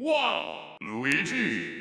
Wow! Luigi!